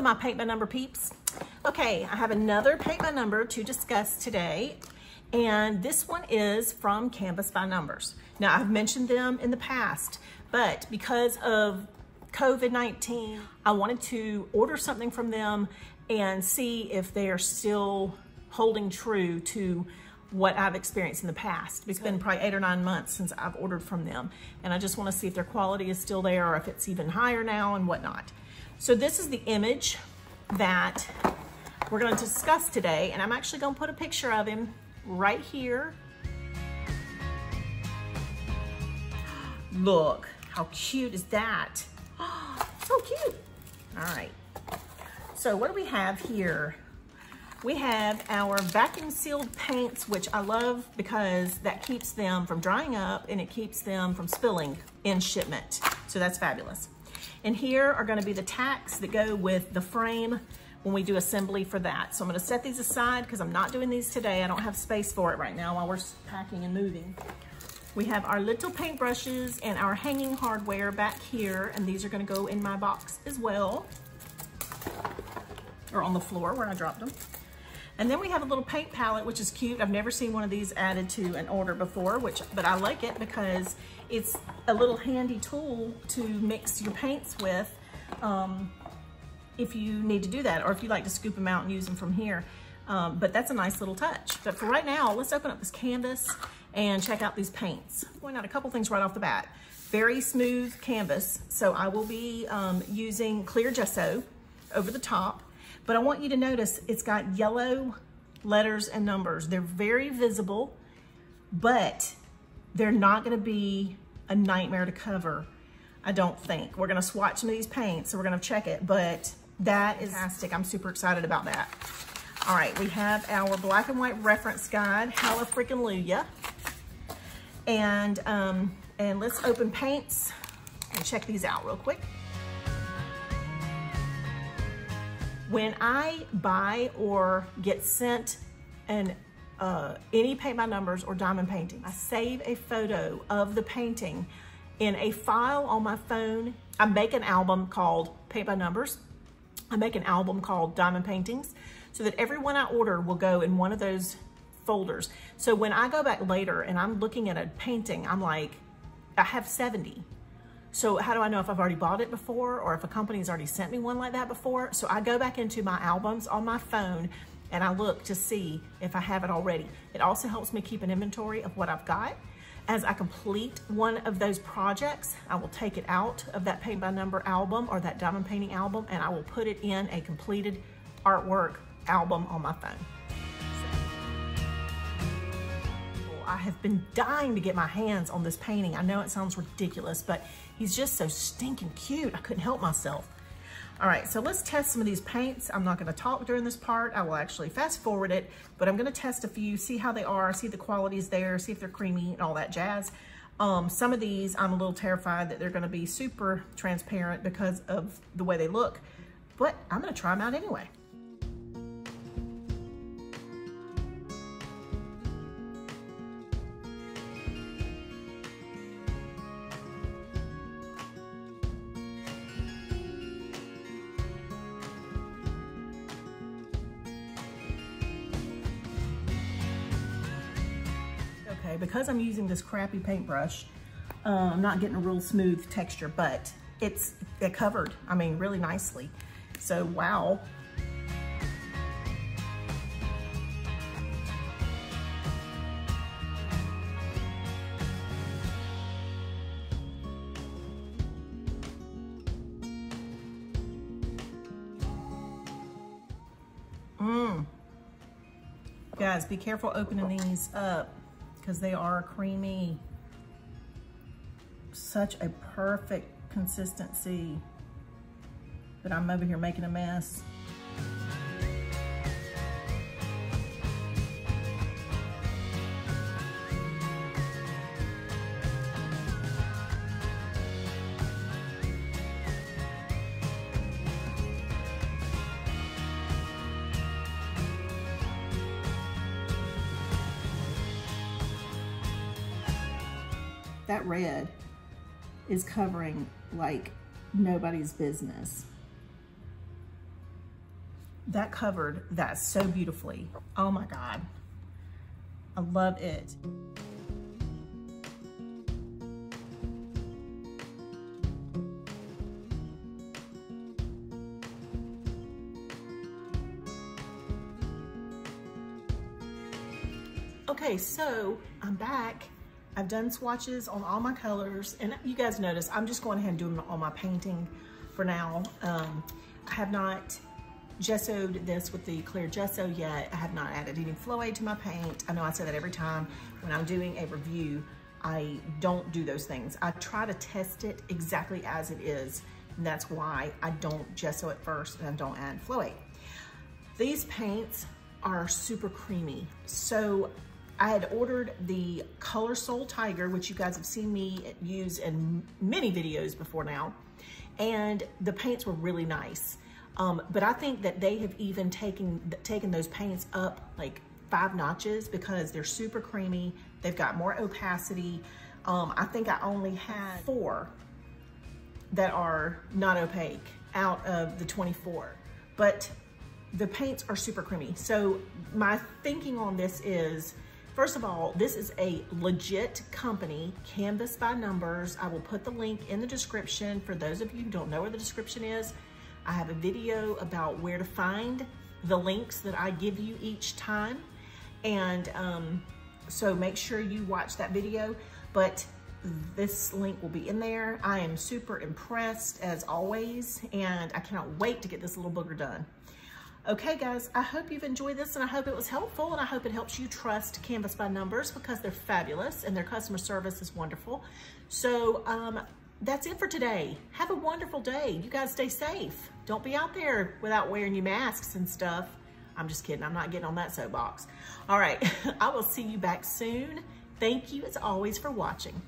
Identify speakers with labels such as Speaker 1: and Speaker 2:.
Speaker 1: Hello, my paint by number peeps. Okay, I have another paint by number to discuss today, and this one is from Canvas by Numbers. Now, I've mentioned them in the past, but because of COVID-19, I wanted to order something from them and see if they are still holding true to what I've experienced in the past. It's been probably eight or nine months since I've ordered from them. And I just wanna see if their quality is still there or if it's even higher now and whatnot. So this is the image that we're gonna discuss today. And I'm actually gonna put a picture of him right here. Look, how cute is that? so cute. All right. So what do we have here? we have our vacuum sealed paints, which I love because that keeps them from drying up and it keeps them from spilling in shipment. So that's fabulous. And here are gonna be the tacks that go with the frame when we do assembly for that. So I'm gonna set these aside because I'm not doing these today. I don't have space for it right now while we're packing and moving. We have our little paint brushes and our hanging hardware back here, and these are gonna go in my box as well, or on the floor where I dropped them. And then we have a little paint palette, which is cute. I've never seen one of these added to an order before, which but I like it because it's a little handy tool to mix your paints with um, if you need to do that, or if you like to scoop them out and use them from here. Um, but that's a nice little touch. But for right now, let's open up this canvas and check out these paints. Point out a couple things right off the bat. Very smooth canvas, so I will be um, using clear gesso over the top. But I want you to notice it's got yellow letters and numbers. They're very visible, but they're not gonna be a nightmare to cover, I don't think. We're gonna swatch some of these paints, so we're gonna check it, but that is fantastic. I'm super excited about that. All right, we have our black and white reference guide, Halla Freaking Luya. And, um, and let's open paints and check these out real quick. When I buy or get sent an uh, any paint by numbers or diamond painting, I save a photo of the painting in a file on my phone. I make an album called Paint by Numbers. I make an album called Diamond Paintings so that every one I order will go in one of those folders. So when I go back later and I'm looking at a painting, I'm like, I have 70. So how do I know if I've already bought it before or if a company's already sent me one like that before? So I go back into my albums on my phone and I look to see if I have it already. It also helps me keep an inventory of what I've got. As I complete one of those projects, I will take it out of that paint by number album or that diamond painting album and I will put it in a completed artwork album on my phone. I have been dying to get my hands on this painting. I know it sounds ridiculous, but he's just so stinking cute. I couldn't help myself. All right, so let's test some of these paints. I'm not gonna talk during this part. I will actually fast forward it, but I'm gonna test a few, see how they are, see the qualities there, see if they're creamy and all that jazz. Um, some of these, I'm a little terrified that they're gonna be super transparent because of the way they look, but I'm gonna try them out anyway. Okay? Because I'm using this crappy paintbrush, uh, I'm not getting a real smooth texture, but it's it covered, I mean, really nicely. So, wow. Mmm. Guys, be careful opening these up because they are creamy. Such a perfect consistency. But I'm over here making a mess. That red is covering like nobody's business. that covered that so beautifully. Oh my God. I love it. Okay, so I'm back. I've done swatches on all my colors and you guys notice I'm just going ahead and doing all my painting for now. Um, I have not gessoed this with the clear gesso yet. I have not added any flow aid to my paint. I know I say that every time when I'm doing a review, I don't do those things. I try to test it exactly as it is. And that's why I don't gesso it first and I don't add flow aid. These paints are super creamy. So I had ordered the Color Soul Tiger, which you guys have seen me use in many videos before now. And the paints were really nice. Um, but I think that they have even taken, taken those paints up like five notches because they're super creamy. They've got more opacity. Um, I think I only had four that are not opaque out of the 24. But the paints are super creamy. So my thinking on this is, First of all, this is a legit company, Canvas by Numbers. I will put the link in the description for those of you who don't know where the description is. I have a video about where to find the links that I give you each time. And um, so make sure you watch that video. But this link will be in there. I am super impressed as always, and I cannot wait to get this little booger done. Okay, guys, I hope you've enjoyed this and I hope it was helpful and I hope it helps you trust Canvas by Numbers because they're fabulous and their customer service is wonderful. So um, that's it for today. Have a wonderful day. You guys stay safe. Don't be out there without wearing your masks and stuff. I'm just kidding. I'm not getting on that soapbox. All right. I will see you back soon. Thank you as always for watching.